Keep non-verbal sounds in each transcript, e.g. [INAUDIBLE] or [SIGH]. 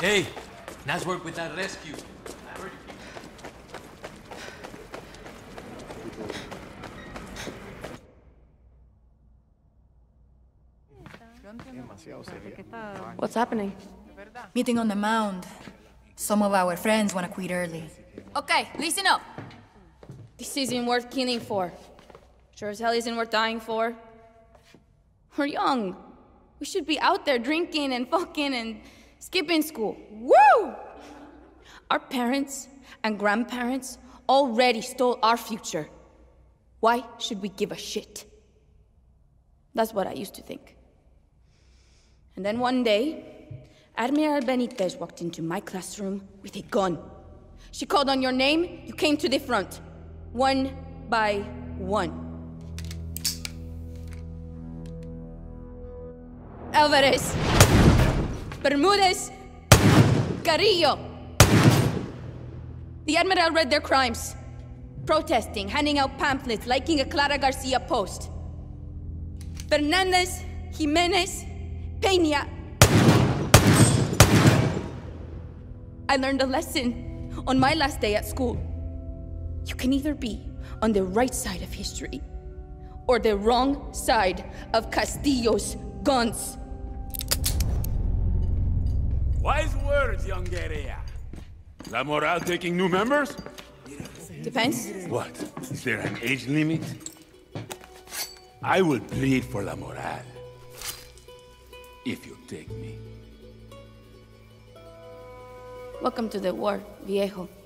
Hey, nice work with that rescue. What's happening? Meeting on the mound. Some of our friends want to quit early. Okay, listen up. This isn't worth killing for. Sure as hell isn't worth dying for. We're young. We should be out there drinking and fucking and skipping school. Woo! Our parents and grandparents already stole our future. Why should we give a shit? That's what I used to think. And then one day, Admiral Benitez walked into my classroom with a gun. She called on your name, you came to the front. One by one. Alvarez. Bermudez. Carrillo. The Admiral read their crimes. Protesting, handing out pamphlets, liking a Clara Garcia post. Fernandez, Jimenez, Peña. I learned a lesson on my last day at school. You can either be on the right side of history or the wrong side of Castillo's guns. Wise words, young guerrilla. La Moral taking new members? Depends. What? Is there an age limit? I will plead for La Moral. If you take me. Welcome to the war, viejo. [LAUGHS]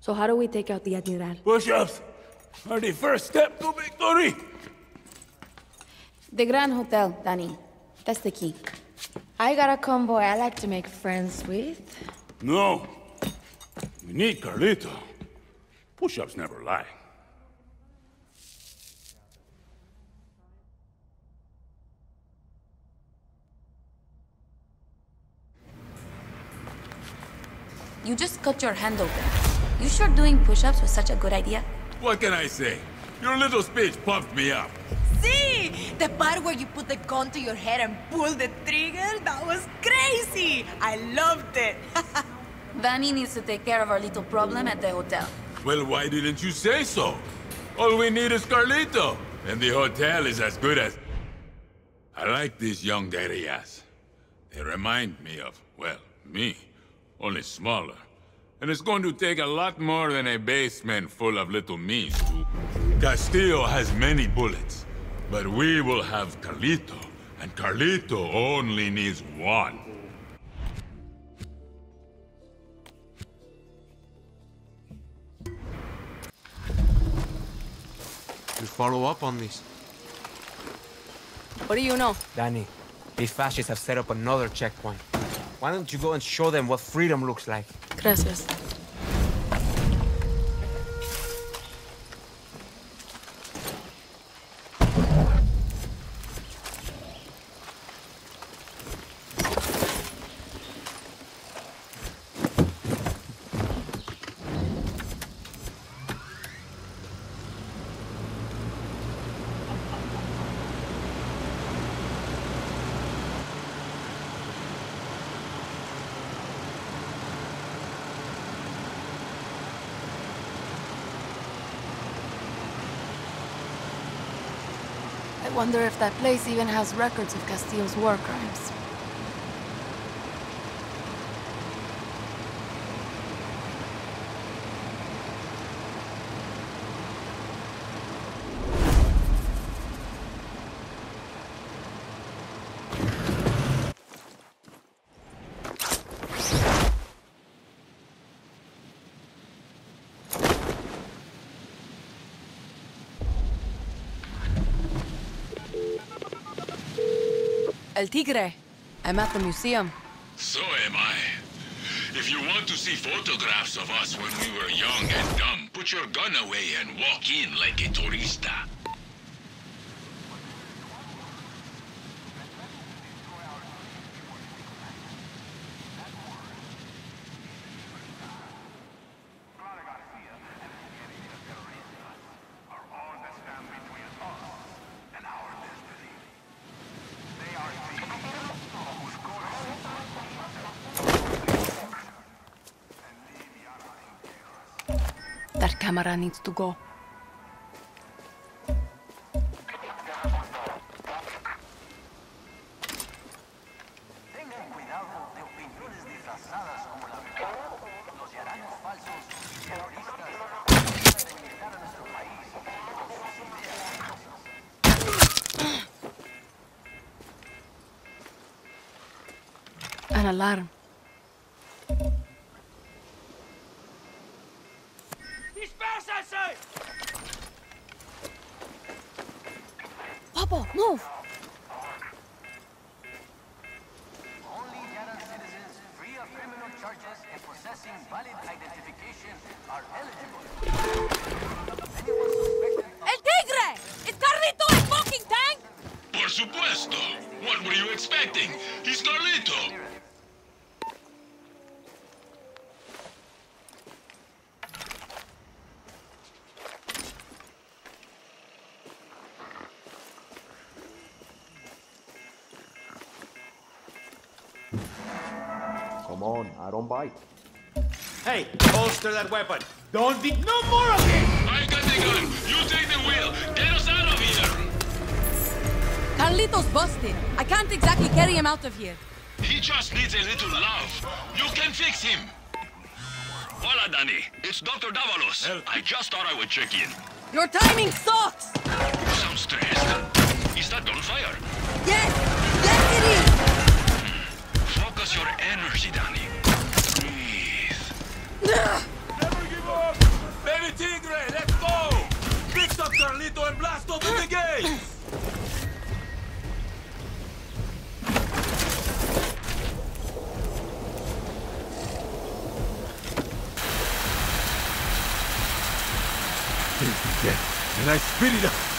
So how do we take out the Admiral? Push-ups are the first step to victory. The Grand Hotel, Dani. That's the key. I got a convoy I like to make friends with. No. We need Carlito. Push-ups never lie. You just cut your hand open. You sure doing push-ups was such a good idea? What can I say? Your little speech pumped me up. See? The part where you put the gun to your head and pull the trigger? That was crazy! I loved it! [LAUGHS] Vanny needs to take care of our little problem at the hotel. Well, why didn't you say so? All we need is Carlito, and the hotel is as good as... I like these young guerrillas. They remind me of, well, me, only smaller. And it's going to take a lot more than a basement full of little me's to... Castillo has many bullets, but we will have Carlito, and Carlito only needs one. You follow up on this. What do you know? Dani, these fascists have set up another checkpoint. Why don't you go and show them what freedom looks like? Gracias. Wonder if that place even has records of Castillo's war crimes. El Tigre. I'm at the museum. So am I. If you want to see photographs of us when we were young and dumb, put your gun away and walk in like a turista. Camera needs to go. An alarm. Come on, I don't bite. Hey, holster that weapon. Don't be no more of this! I got the gun. You take the wheel. Get us out of here. Carlito's busted. I can't exactly carry him out of here. He just needs a little love. You can fix him. Hola, Dani. It's Dr. Davalos. I just thought I would check in. Your timing sucks! You sound stressed. Is that gunfire? Yes! Yes, it is! Focus your energy, Dani. Breathe. Never give up! Baby Tigre, let's go! Fix up Carlito and blast open the gates! And I spit it up.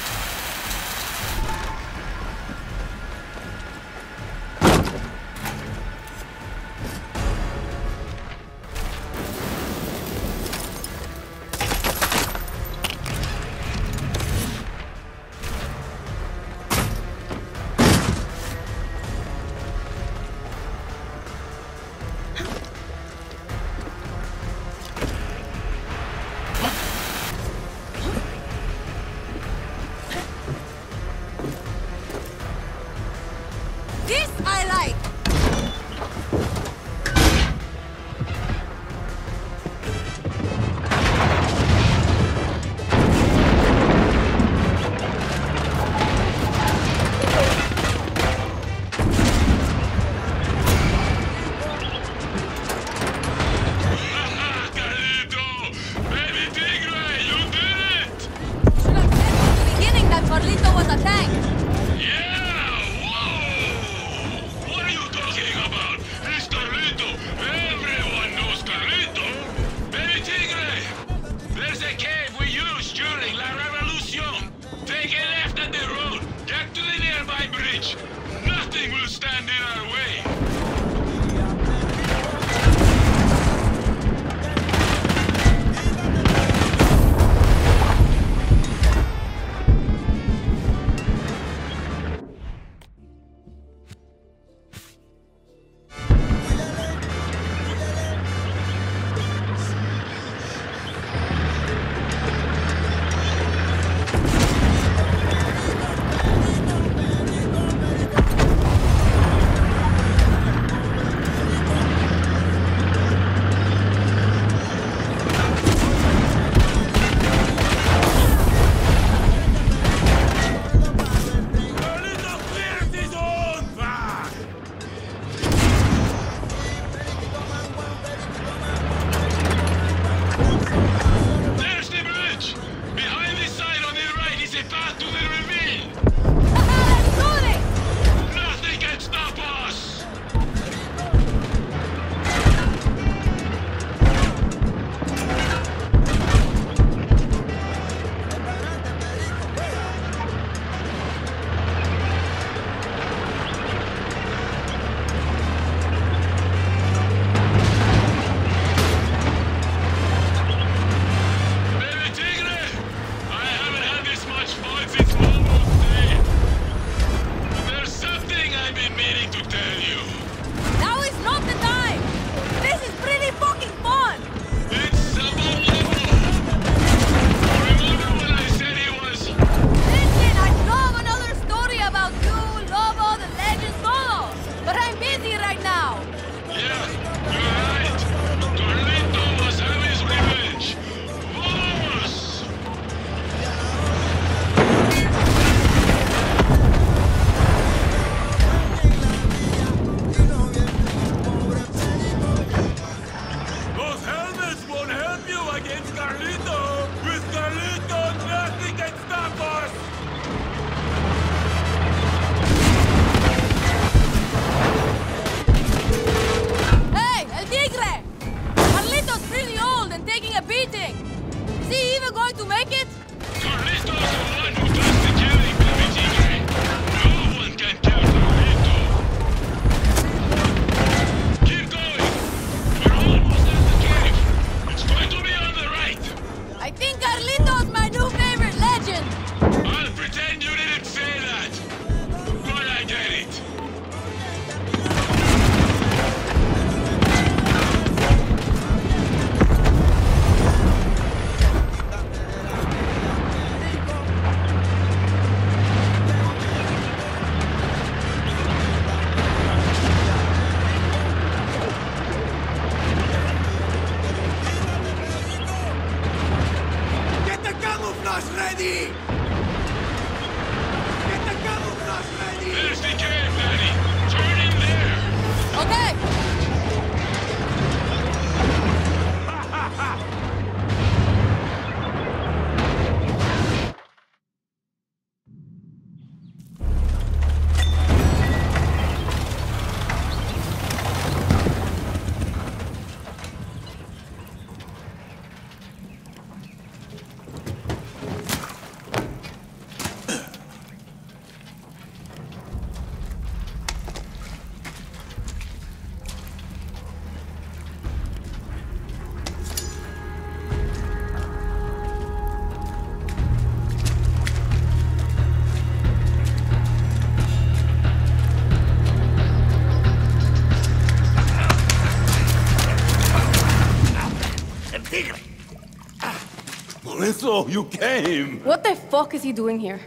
Por eso you came. What the fuck is he doing here?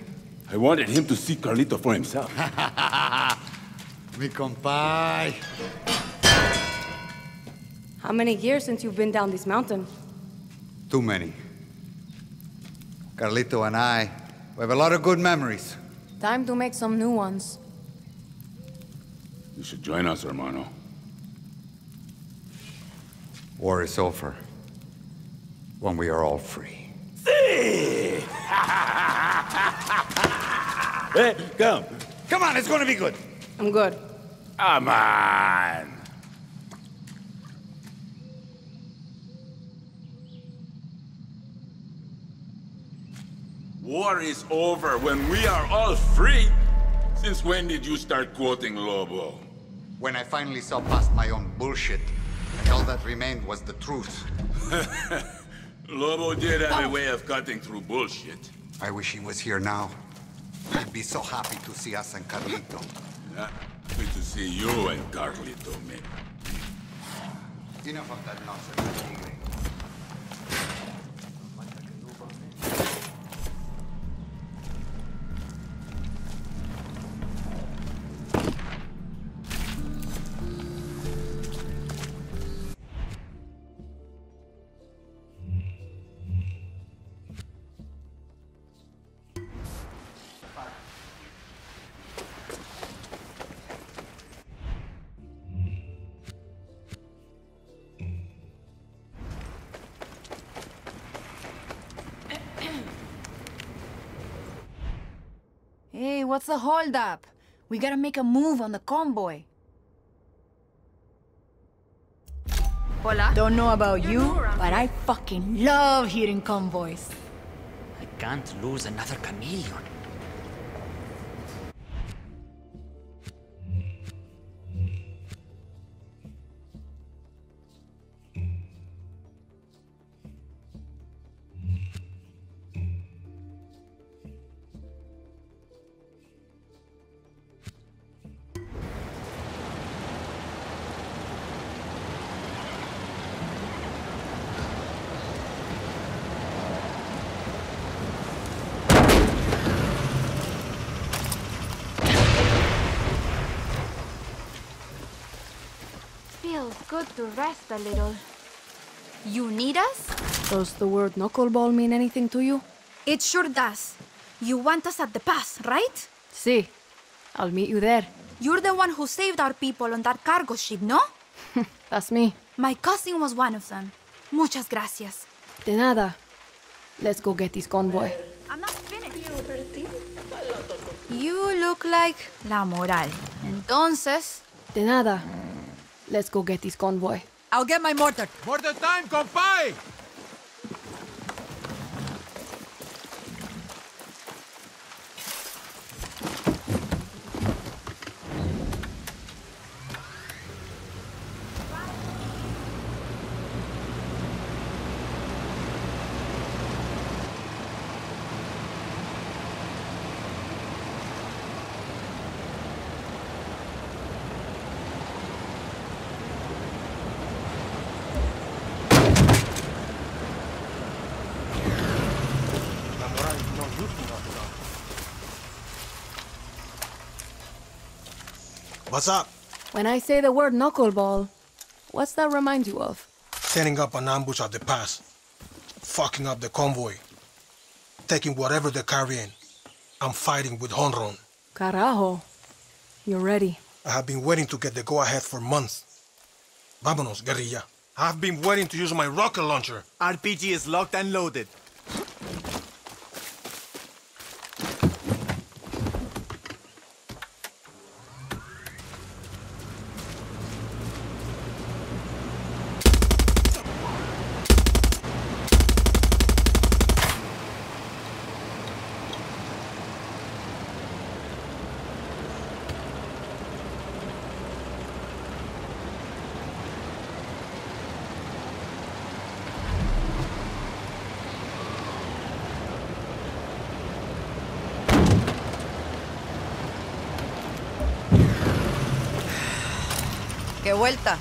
I wanted him to see Carlito for himself. [LAUGHS] Mi compay. How many years since you've been down this mountain? Too many. Carlito and I, we have a lot of good memories. Time to make some new ones. You should join us, hermano. War is over. When we are all free. [LAUGHS] Hey, come. Come on, it's gonna be good. I'm good. Come on. War is over when we are all free. Since when did you start quoting Lobo? When I finally saw past my own bullshit, and all that remained was the truth. [LAUGHS] Lobo did have a oh. way of cutting through bullshit. I wish he was here now. He'd be so happy to see us and Carlito. Yeah, good to see you and Carlito, man. Enough of that nonsense, what's the holdup? We gotta make a move on the convoy. Hola. Don't know about you, but I fucking love hearing convoys. I can't lose another chameleon. Feels good to rest a little. You need us? Does the word knuckleball mean anything to you? It sure does. You want us at the pass, right? See. I'll meet you there. You're the one who saved our people on that cargo ship, no? [LAUGHS] That's me. My cousin was one of them. Muchas gracias. De nada. Let's go get this convoy. I'm not finished. You look like La Moral. Entonces, De nada. Let's go get this convoy. I'll get my mortar. Mortar time, compay! What's up? When I say the word knuckleball, what's that remind you of? Setting up an ambush at the pass. Fucking up the convoy. Taking whatever they're carrying. I'm fighting with Jonrón. Carajo. You're ready. I have been waiting to get the go-ahead for months. Vámonos, guerrilla. I've been waiting to use my rocket launcher. RPG is locked and loaded. Vuelta?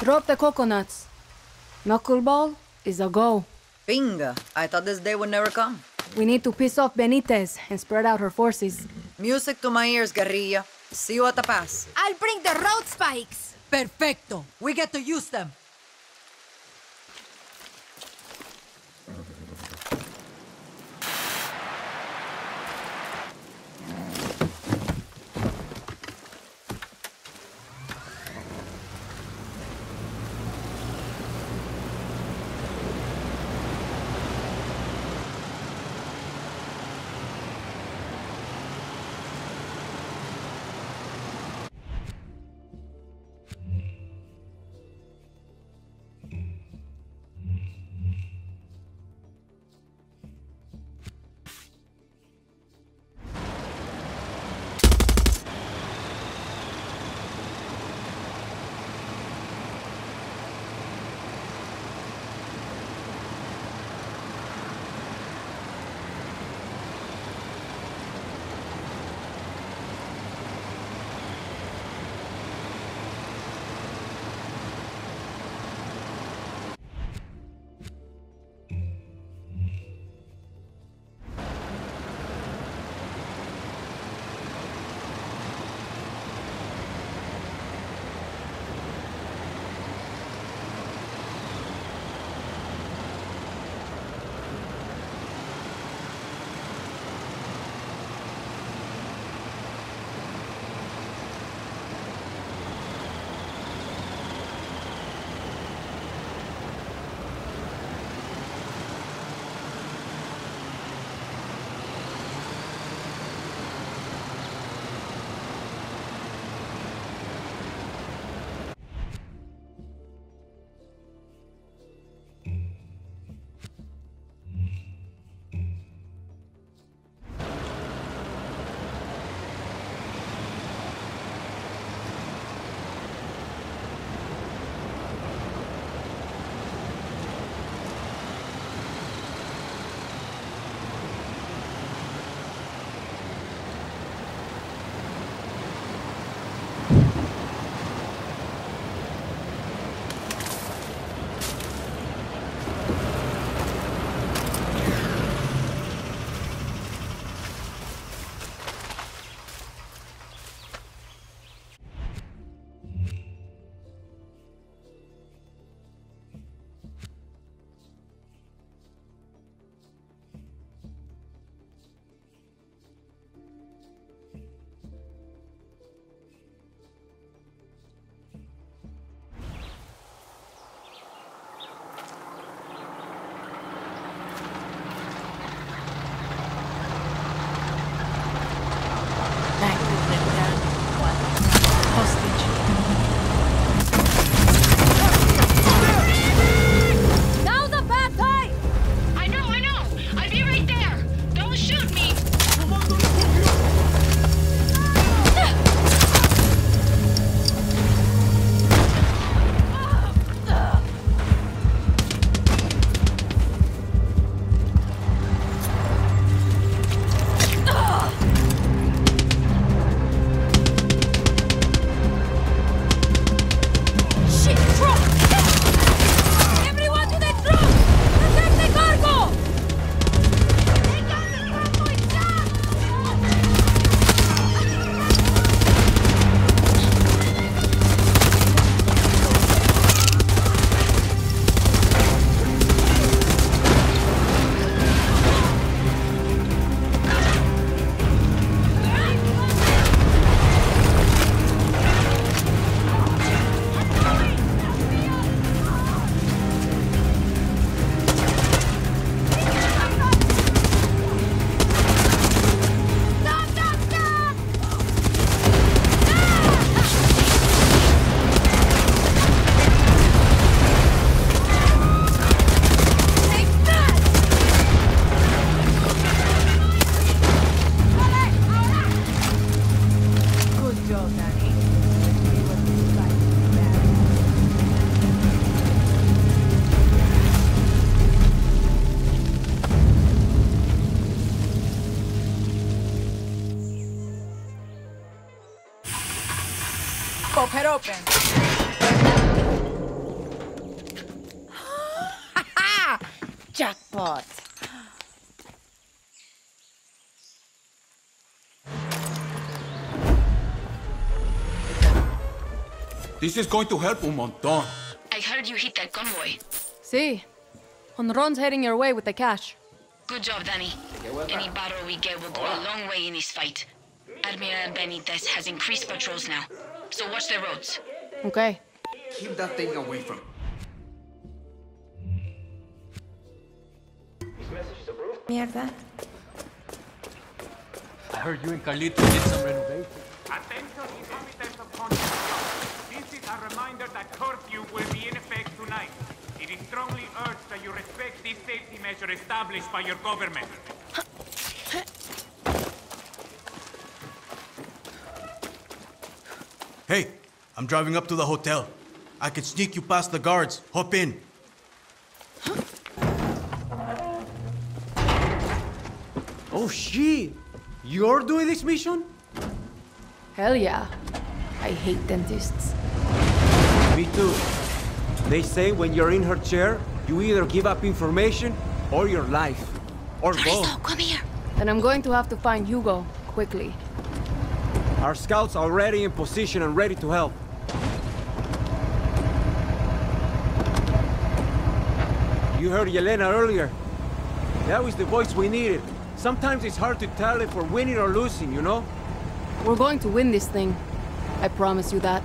Drop the coconuts. Knuckleball is a go. Bingo. I thought this day would never come. We need to piss off Benitez and spread out her forces. Music to my ears, guerrilla. See you at the pass. I'll bring the road spikes. Perfecto. We get to use them. This is going to help un montón. I heard you hit that convoy. See, Jonrón's heading your way with the cash. Good job, Dani. Any battle we get will go a long way in this fight. Admiral Benitez has increased patrols now, so watch the roads. Okay. Keep that thing away from Mierda. I heard you and Carlito did some renovation. Attention inhabitants of Constitución. This is a reminder that curfew will be in effect tonight. It is strongly urged that you respect this safety measure established by your government. Hey, I'm driving up to the hotel. I can sneak you past the guards. Hop in. Oh shit! You're doing this mission? Hell yeah. I hate dentists. Me too. They say when you're in her chair, you either give up information or your life. Or both. come here. Then I'm going to have to find Hugo, quickly. Our scouts are already in position and ready to help. You heard Yelena earlier. That was the voice we needed. Sometimes it's hard to tell if we're winning or losing, you know? We're going to win this thing. I promise you that.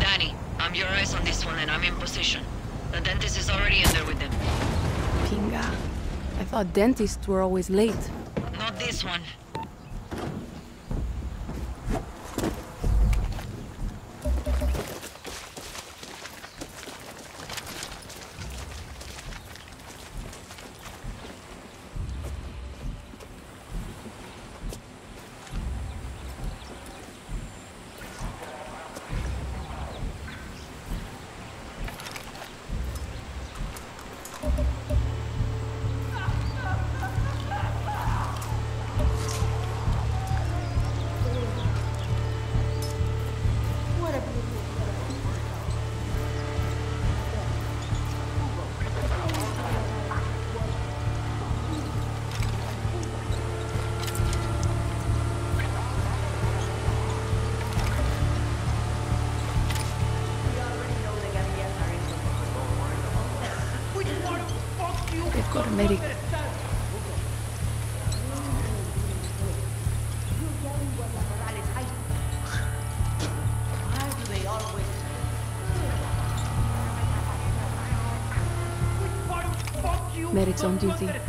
Dani, I'm your eyes on this one and I'm in position. The dentist is already in there with them. Pinga. Thought dentists were always late. On duty.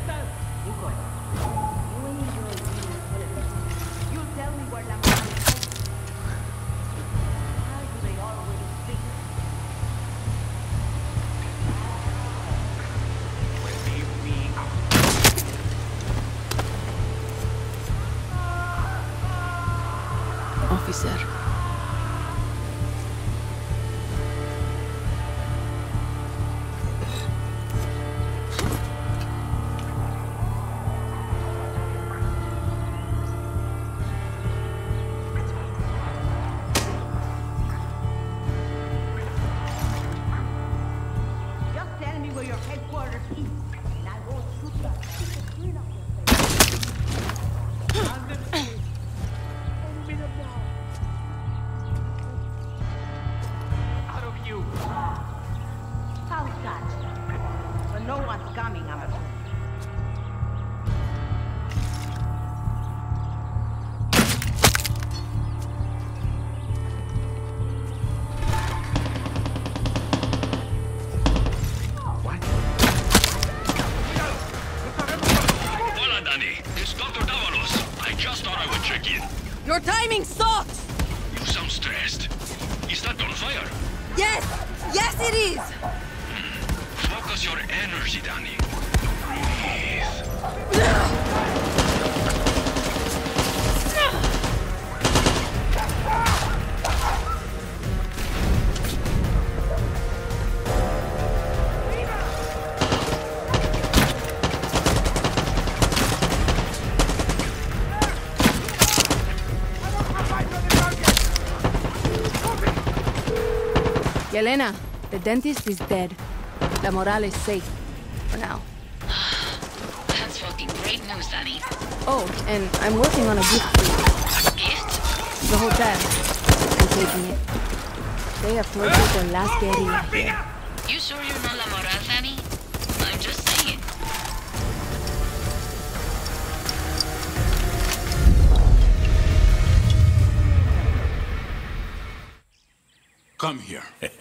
Yelena, the dentist is dead. La Moral is safe. For now. That's fucking great news, Dani. Oh, and I'm working on a gift for you. Gift? The hotel. I'm taking it. They have tortured the last guerrilla here. You sure you're not La Moral, Dani? I'm just saying. Come here. [LAUGHS]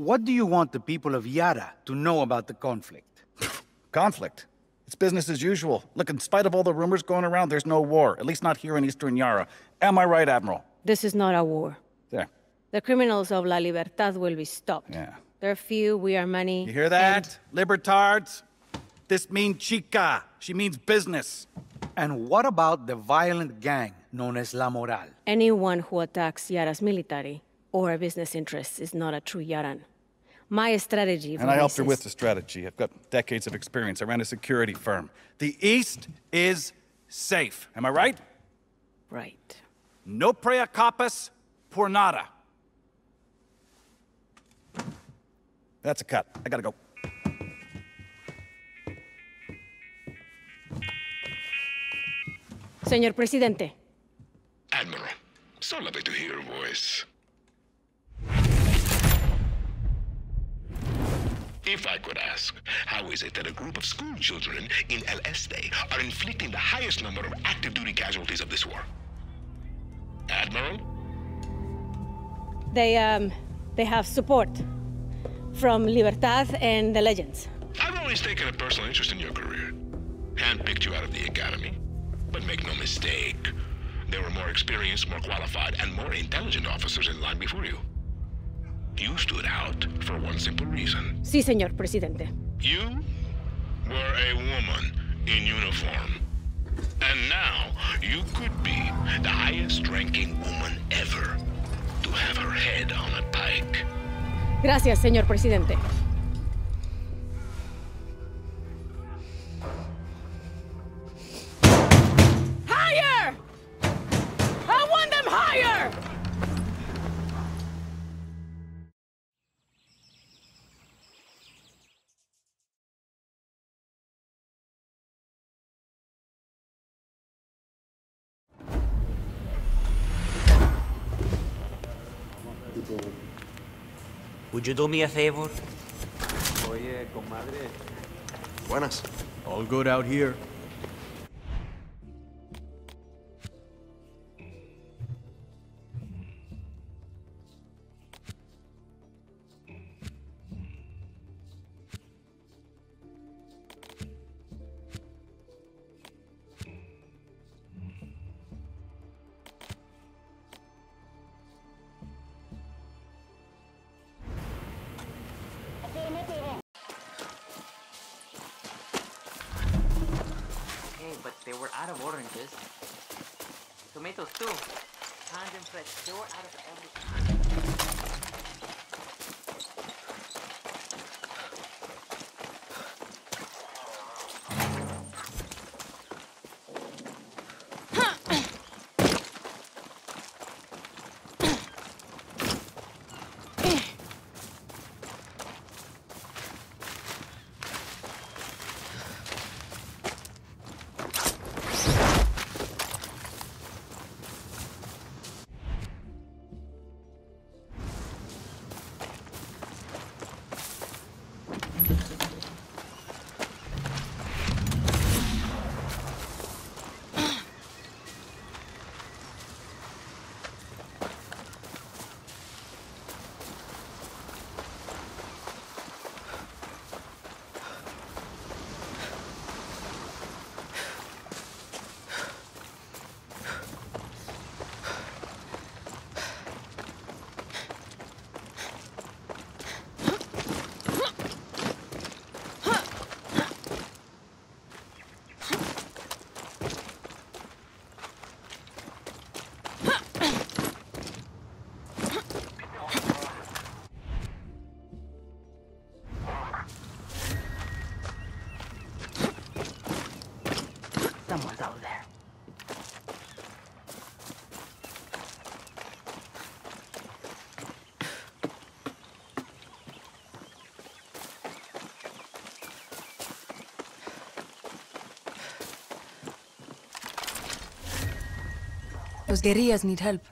What do you want the people of Yara to know about the conflict? [LAUGHS] Conflict. It's business as usual. Look, in spite of all the rumors going around, there's no war. At least not here in Eastern Yara. Am I right, Admiral? This is not a war. There. The criminals of La Libertad will be stopped. Yeah. They're few, we are many. You hear that? Libertards? This means chica. She means business. And what about the violent gang known as La Moral? Anyone who attacks Yara's military or business interests is not a true Yaran. My strategy And I helped her with the strategy. I've got decades of experience. I ran a security firm. The East is safe. Am I right? Right. No prea capas por nada. That's a cut. I gotta go. Señor Presidente, Admiral, so lovely to hear your voice. If I could ask, how is it that a group of school children in El Este are inflicting the highest number of active duty casualties of this war? Admiral? they um they have support from Libertad and the Legends. I've always taken a personal interest in your career. Handpicked you out of the academy. But make no mistake, there were more experienced, more qualified, and more intelligent officers in line before you. You stood out for one simple reason. Sí, señor Presidente. You were a woman in uniform. And now you could be the highest ranking woman ever to have her head on a pike. Gracias, señor Presidente. Would you do me a favor? Oye, comadre. Buenas. All good out here. Were out of oranges. Tomatoes too. Canned and fresh. They were out of everything. Someone's out there. Los guerrillas need help.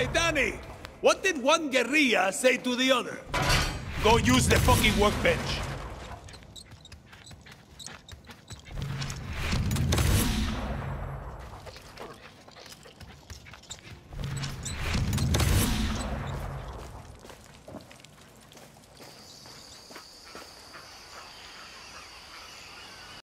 Hey, Dani, what did one guerrilla say to the other? Go use the fucking workbench.